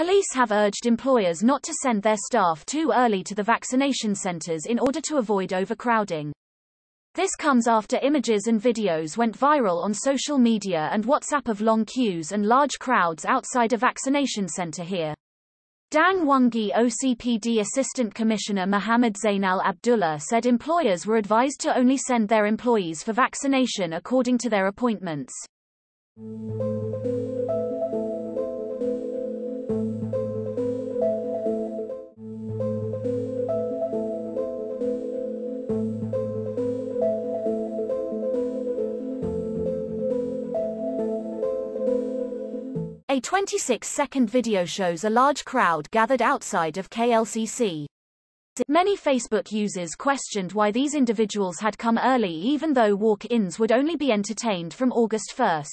Police have urged employers not to send their staff too early to the vaccination centers in order to avoid overcrowding. This comes after images and videos went viral on social media and WhatsApp of long queues and large crowds outside a vaccination center here. Dang Wangi OCPD Assistant Commissioner Mohamad Zainal Abdullah said employers were advised to only send their employees for vaccination according to their appointments. A 26-second video shows a large crowd gathered outside of KLCC. Many Facebook users questioned why these individuals had come early even though walk-ins would only be entertained from August 1.